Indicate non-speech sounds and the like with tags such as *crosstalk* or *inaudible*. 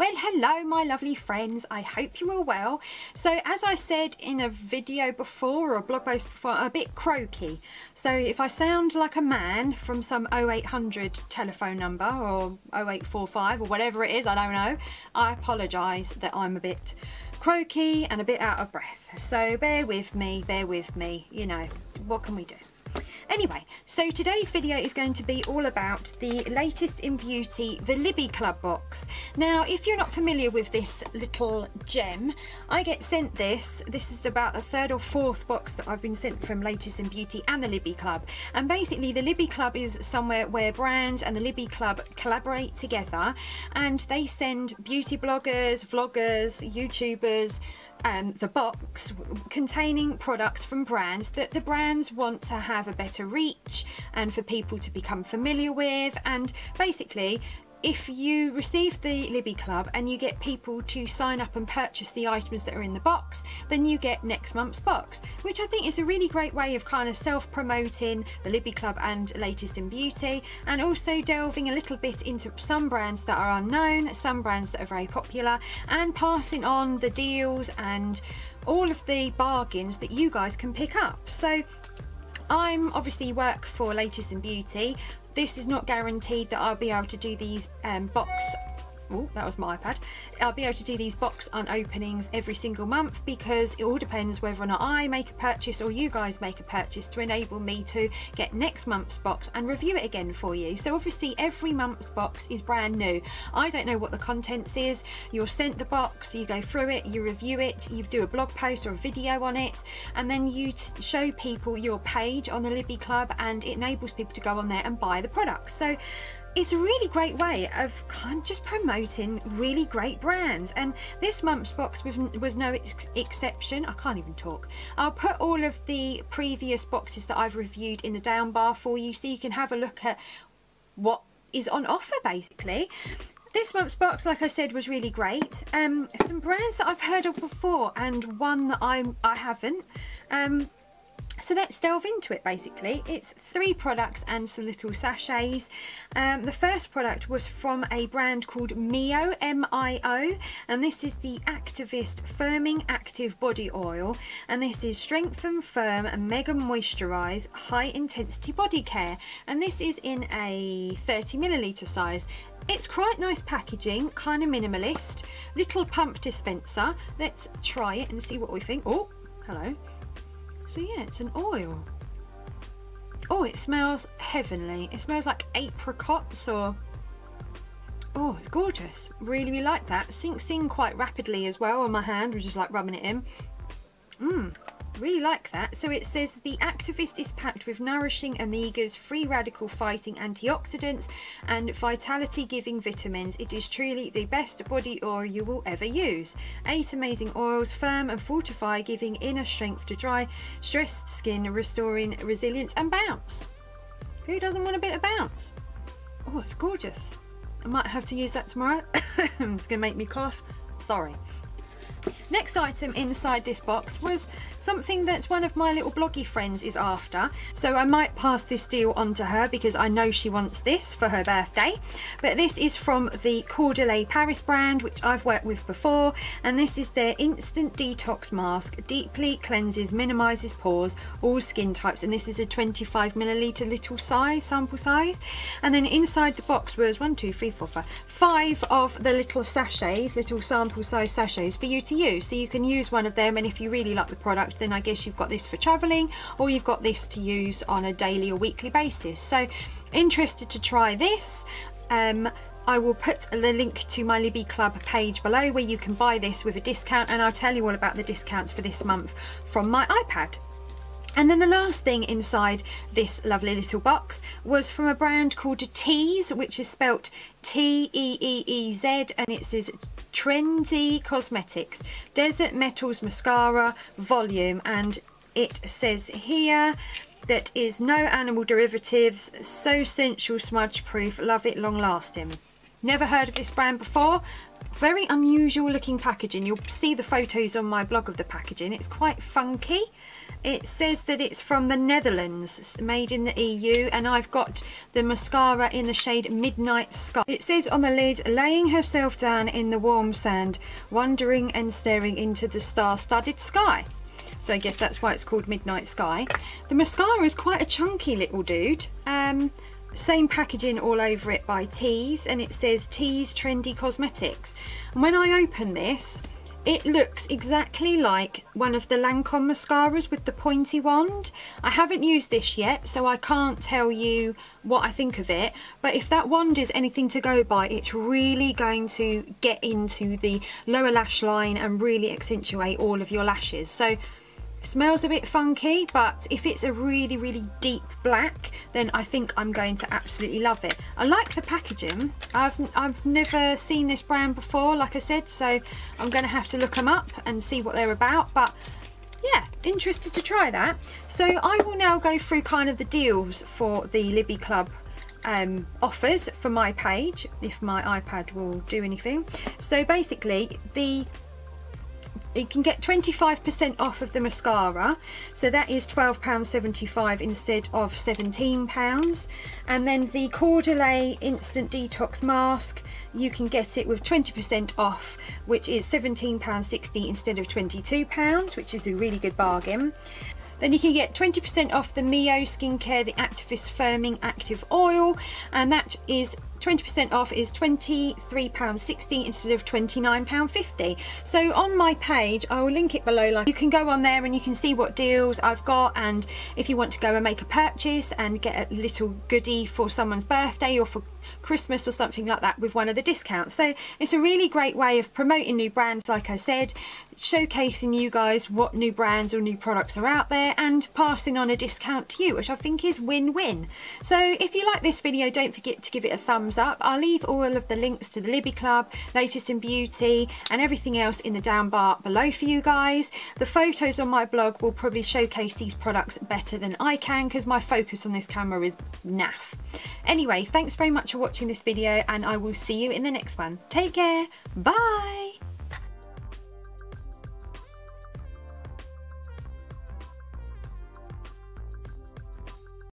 Well, hello, my lovely friends. I hope you are well. So, as I said in a video before or a blog post before, I'm a bit croaky. So, if I sound like a man from some 0800 telephone number or 0845 or whatever it is, I don't know, I apologise that I'm a bit croaky and a bit out of breath. So, bear with me, bear with me. You know, what can we do? Anyway, so today's video is going to be all about the latest in beauty, the Libbie Club box. Now, if you're not familiar with this little gem, I get sent this. This is about the third or fourth box that I've been sent from Latest in Beauty and the Libbie Club. And basically, the Libbie Club is somewhere where brands and the Libbie Club collaborate together and they send beauty bloggers, vloggers, YouTubers, um, the box containing products from brands that the brands want to have a better reach and for people to become familiar with. And basically if you receive the Libbie Club and you get people to sign up and purchase the items that are in the box, then you get next month's box, which I think is a really great way of kind of self-promoting the Libbie Club and Latest in Beauty, and also delving a little bit into some brands that are unknown, some brands that are very popular, and passing on the deals and all of the bargains that you guys can pick up. So I'm obviously work for Latest in Beauty. This is not guaranteed that I'll be able to do these um, box oh that was my iPad I'll be able to do these box unopenings every single month because it all depends whether or not I make a purchase or you guys make a purchase to enable me to get next month's box and review it again for you. So obviously every month's box is brand new. I don't know what the contents is. You're sent the box you go through it you review it you do a blog post or a video on it and then you show people your page on the Libbie Club and it enables people to go on there and buy the products. So it's a really great way of kind of just promoting really great brands and this month's box was no ex exception I can't even talk I'll put all of the previous boxes that I've reviewed in the down bar for you so you can have a look at what is on offer basically this month's box, like I said, was really great. Um, some brands that I've heard of before and one that I'm, I haven't. Um, so let's delve into it basically. It's three products and some little sachets. Um, the first product was from a brand called Mio, M-I-O, and this is the Activist Firming Active Body Oil. And this is Strengthen, Firm and Mega Moisturize High Intensity Body Care. And this is in a 30 milliliter size. It's quite nice packaging, kind of minimalist. Little pump dispenser. Let's try it and see what we think. Oh, hello. So yeah, it's an oil. Oh, it smells heavenly. It smells like apricots or... Oh, it's gorgeous. Really, really like that. Sinks in quite rapidly as well on my hand. We're just like rubbing it in. Mmm. Really like that. So it says the Activist is packed with nourishing omegas, free radical fighting antioxidants and vitality giving vitamins. It is truly the best body oil you will ever use. Eight amazing oils, firm and fortify, giving inner strength to dry, stressed skin, restoring resilience and bounce. Who doesn't want a bit of bounce? Oh, it's gorgeous. I might have to use that tomorrow. *coughs* it's going to make me cough. Sorry. Next item inside this box was something that one of my little bloggy friends is after. So I might pass this deal on to her because I know she wants this for her birthday. But this is from the Caudalie Paris brand, which I've worked with before. And this is their Instant Detox Mask. Deeply cleanses, minimises pores, all skin types. And this is a 25 milliliter little size, sample size. And then inside the box was one, two, three, four, five, five of the little sachets, little sample size sachets for you to use. So you can use one of them and if you really like the product then I guess you've got this for travelling or you've got this to use on a daily or weekly basis. So interested to try this. Um, I will put the link to my Libbie Club page below where you can buy this with a discount and I'll tell you all about the discounts for this month from my iPad. And then the last thing inside this lovely little box was from a brand called Teeez, which is spelt T-E-E-E-Z, and it says Trendy Cosmetics Desert Metals Mascara Volume, and it says here that is no animal derivatives, so sensual, smudge proof, love it, long lasting. Never heard of this brand before. Very unusual looking packaging. You'll see the photos on my blog of the packaging. It's quite funky. It says that it's from the Netherlands, made in the EU, and I've got the mascara in the shade Midnight Sky. It says on the lid, laying herself down in the warm sand, wondering and staring into the star-studded sky. So I guess that's why it's called Midnight Sky. The mascara is quite a chunky little dude. Um, same packaging all over it by Teeez and it says Teeez Trendy Cosmetics. And when I open this, it looks exactly like one of the Lancome mascaras with the pointy wand. I haven't used this yet, so I can't tell you what I think of it. But if that wand is anything to go by, it's really going to get into the lower lash line and really accentuate all of your lashes. So Smells a bit funky, but if it's a really, really deep black, then I think I'm going to absolutely love it. I like the packaging. I've, I've never seen this brand before, like I said, so I'm going to have to look them up and see what they're about, but yeah, interested to try that. So I will now go through kind of the deals for the Libbie Club um, offers for my page, if my iPad will do anything. So basically, the you can get 25% off of the mascara. So that is £12.75 instead of £17 and then the Caudalie Instant Detox Mask you can get it with 20% off which is £17.60 instead of £22 which is a really good bargain. Then you can get 20% off the Mio Skincare The Activist Firming Active Oil and that is 20% off is £23.60 instead of £29.50. So on my page, I will link it below. Like You can go on there and you can see what deals I've got and if you want to go and make a purchase and get a little goodie for someone's birthday or for Christmas or something like that with one of the discounts. So it's a really great way of promoting new brands, like I said, showcasing you guys what new brands or new products are out there and passing on a discount to you, which I think is win-win. So if you like this video, don't forget to give it a thumbs up. I'll leave all of the links to the Libbie Club, Latest in Beauty and everything else in the down bar below for you guys. The photos on my blog will probably showcase these products better than I can because my focus on this camera is naff. Anyway, thanks very much for watching this video and I will see you in the next one. Take care. Bye.